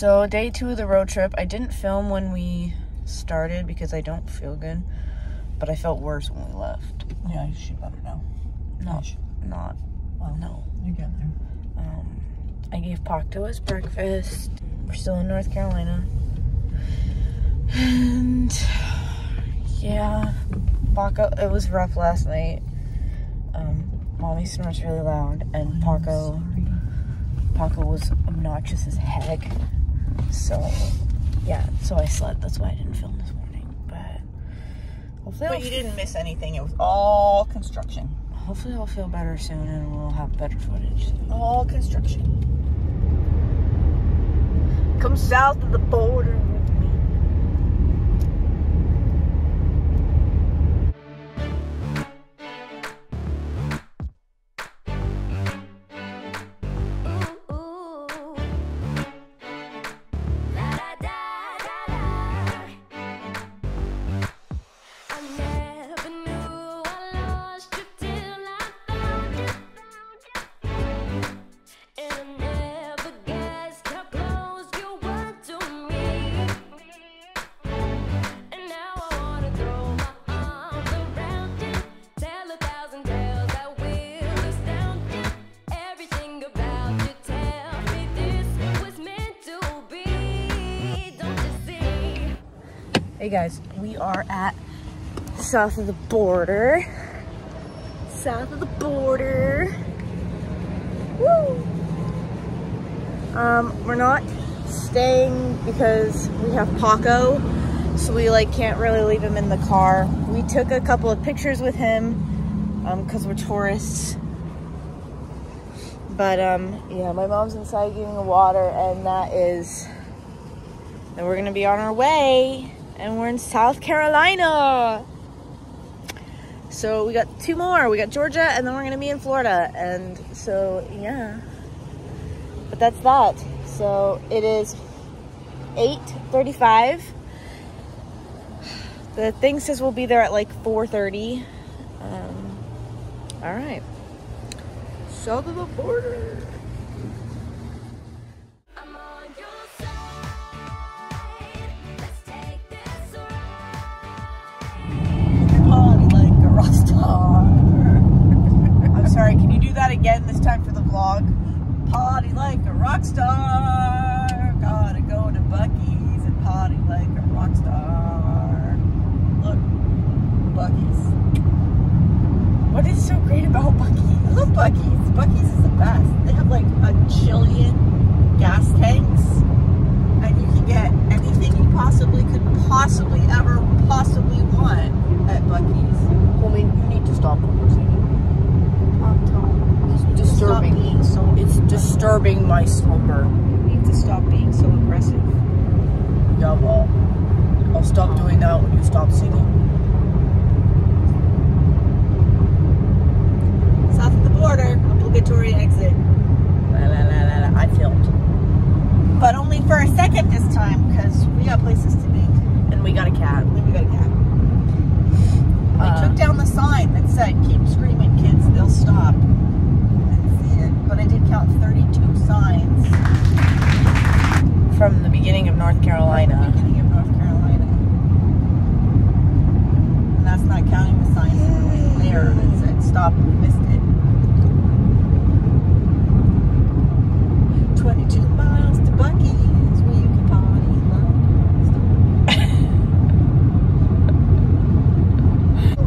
So day two of the road trip. I didn't film when we started because I don't feel good, but I felt worse when we left. Yeah, you should better now. Not, not, Well, no. You're getting there. Um, I gave Paco his breakfast. We're still in North Carolina. And yeah, Paco, it was rough last night. Um, mommy snores really loud, and Paco, Paco was obnoxious as heck. So yeah, so I slept. That's why I didn't film this morning. But hopefully, But I'll, you didn't miss anything. It was all construction. hopefully I'll feel better soon, and we'll have better footage. All construction. Come south of the border Hey guys, we are at south of the border. South of the border. Woo! Um, we're not staying because we have Paco, so we like can't really leave him in the car. We took a couple of pictures with him um, because we're tourists. But um, yeah, my mom's inside getting the water, and that is then we're gonna be on our way and we're in South Carolina. So we got two more. We got Georgia and then we're gonna be in Florida. And so yeah. But that's that. So it is 8:35. The thing says we'll be there at like 4:30. Um, all right. South of the border. That again this time for the vlog? Party like a rock star. Gotta go to Buc-ee's and party like a rock star. Look, Buc-ee's. What is so great about Buc-ee? I love Buc-ee's. Buc-ee's is the best. They have like a jillion gas tanks, and you can get anything you possibly could possibly ever possibly want at Buc-ee's. Well, we need to stop telling It's you. Disturbing. So. It's disturbing my smoker. You need to stop being so aggressive. Yeah, well, I'll stop doing that when you stop singing. South of the border, obligatory exit. La, la, la, la, la. I filmed. But only for a second this time, because we got places to be. And we got a cat. And then we got a cat. They Uh, took down the sign that said, keep screaming, kids, they'll stop. I didn't see it, but I did count 32 signs. From the beginning of North at the Carolina. beginning of North Carolina. And that's not counting the signs that were like there that said, stop, we missed it. 22 miles to Buc-ee's, where you can party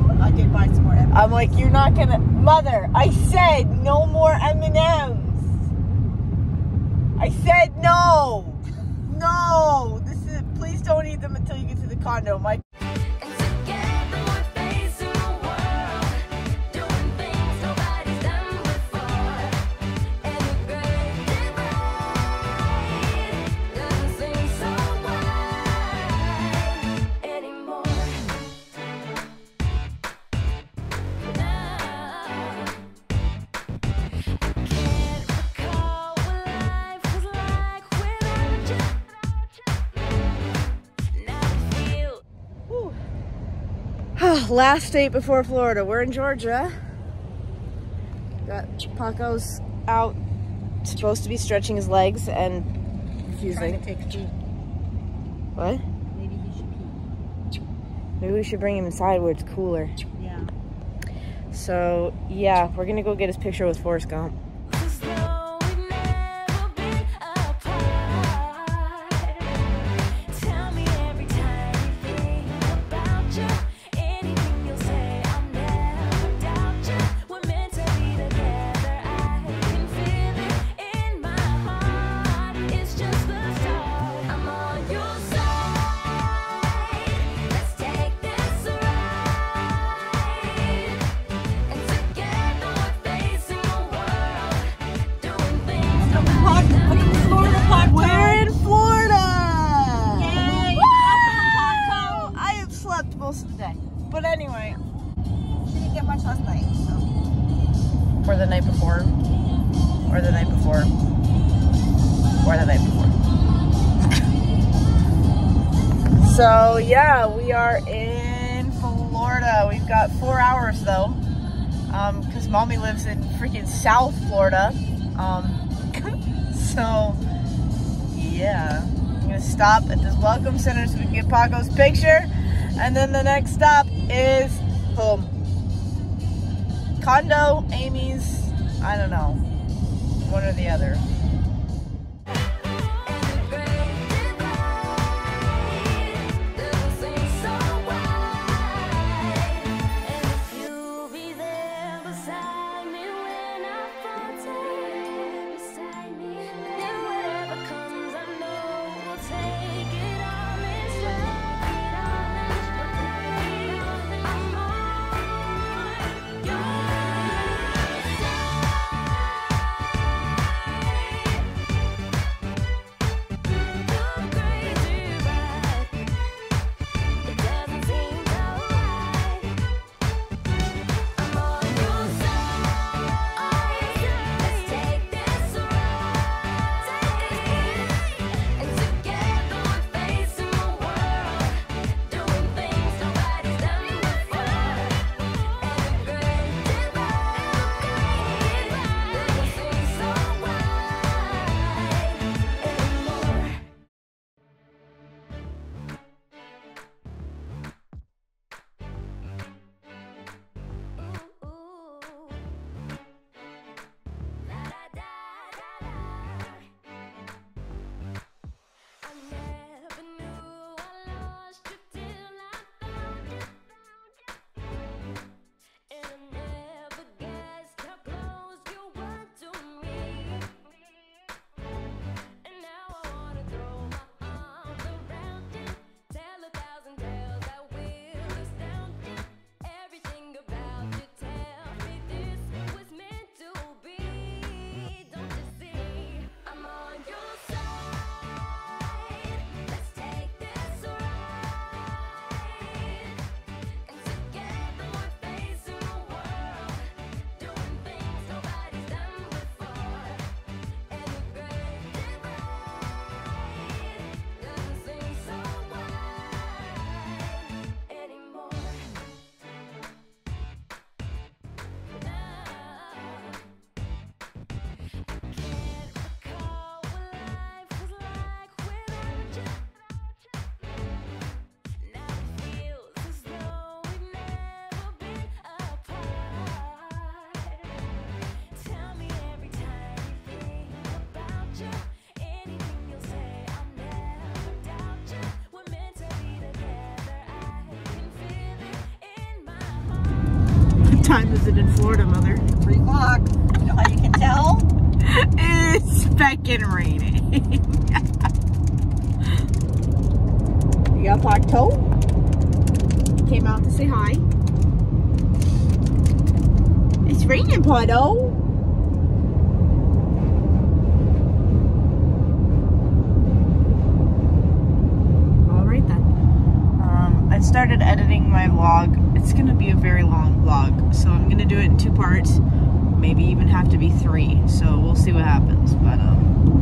like I did buy some more M&Ms. I'm like, you're mother. I said no more M and M's. I said no, no. This is. Please don't eat them until you get to the condo. My last state before Florida. We're in Georgia. Got Paco's out, supposed to be stretching his legs, and take. What? Maybe he should pee. Maybe we should bring him inside where it's cooler. Yeah. So yeah, we're gonna go get his picture with Forrest Gump. Last night. So. or the night before, or the night before, or the night before. so yeah, we are in Florida. We've got four hours though, because mommy lives in freaking South Florida. Um, so yeah, I'm gonna stop at this welcome center so we can get Paco's picture, and then the next stop is home condo, Amy's, I don't know, one or the other. What time is it in Florida, Mother? Three o'clock. You know how you can tell? It's feckin' raining. you got Paco? Came out to say hi. It's raining, Paco. All right then. Um, I started editing my vlog. It's gonna be a very long vlog, so I'm gonna do it in two parts. Maybe even have to be three. So we'll see what happens. But um,